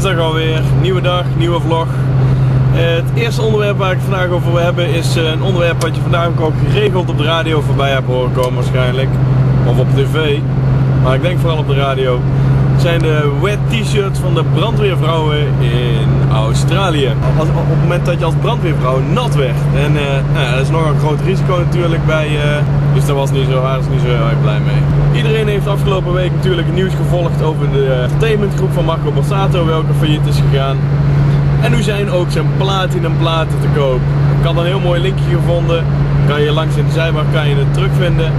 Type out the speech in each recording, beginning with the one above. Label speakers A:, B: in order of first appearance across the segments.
A: dinsdag alweer. Nieuwe dag, nieuwe vlog. Het eerste onderwerp waar ik het vandaag over wil hebben is eh, een onderwerp wat je vandaag ook geregeld op de radio voorbij hebt horen komen waarschijnlijk. Of op tv. Maar ik denk vooral op de radio. Het zijn de wet t-shirts van de brandweervrouwen in Australië. Als, op het moment dat je als brandweervrouw nat werd. En eh, nou dat is nog een groot risico natuurlijk bij. eh, dus daar was niet zo, waren niet zo heel erg blij mee. Iedereen heeft afgelopen week natuurlijk nieuws gevolgd over de entertainmentgroep van Marco Borsato, welke failliet is gegaan. En nu zijn ook zijn platinum platen te koop. Ik had een heel mooi linkje gevonden. Kan je langs in de zijbar kan je het terugvinden.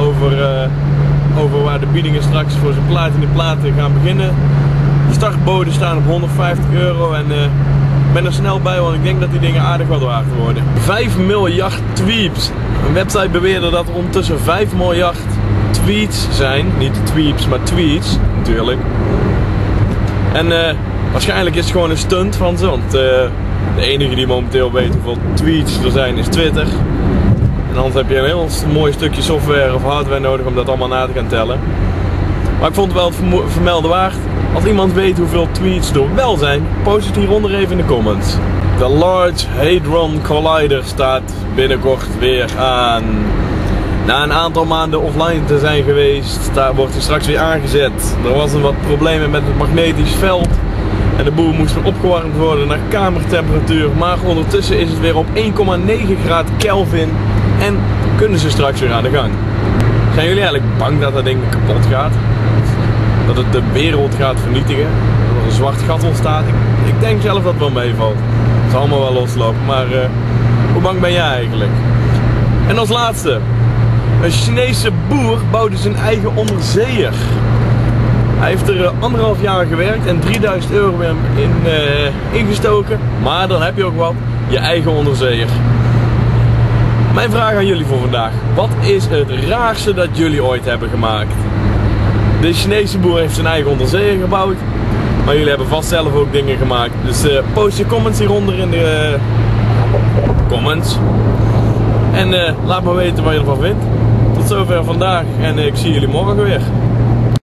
A: Over, eh, over waar de biedingen straks voor zijn platinum platen gaan beginnen. De startboden staan op 150 euro en eh, ik ben er snel bij, want ik denk dat die dingen aardig wat waard worden. 5 miljard tweets. Een website beweerde dat er ondertussen 5 miljard tweets zijn. Niet tweets, maar tweets natuurlijk. En eh, waarschijnlijk is het gewoon een stunt van ze, want eh, de enige die momenteel weet hoeveel tweets er zijn is Twitter. En anders heb je een heel mooi stukje software of hardware nodig om dat allemaal na te gaan tellen. Maar ik vond het wel het vermelden waard. Als iemand weet hoeveel tweets er wel zijn, post het hieronder even in de comments. De Large Hadron Collider staat binnenkort weer aan. Na een aantal maanden offline te zijn geweest, daar wordt hij straks weer aangezet. Er was een wat problemen met het magnetisch veld. En de boel moest weer opgewarmd worden naar kamertemperatuur. Maar ondertussen is het weer op 1,9 graden Kelvin. En kunnen ze straks weer aan de gang. Zijn jullie eigenlijk bang dat dat ding kapot gaat? Dat het de wereld gaat vernietigen? Dat er een zwart gat ontstaat? Ik, ik denk zelf dat het wel meevalt. Het zal allemaal wel loslopen. Maar eh, hoe bang ben jij eigenlijk? En als laatste. Een Chinese boer bouwde zijn eigen onderzeeër. Hij heeft er eh, anderhalf jaar gewerkt en 3000 euro in, in, eh, ingestoken. Maar dan heb je ook wat, je eigen onderzeeër. Mijn vraag aan jullie voor vandaag. Wat is het raarste dat jullie ooit hebben gemaakt? De Chinese boer heeft zijn eigen onderzeeër gebouwd. Maar jullie hebben vast zelf ook dingen gemaakt. Dus eh, post je comments hieronder in de comments. En laat me weten wat je ervan vindt. Zover vandaag en ik zie jullie morgen weer.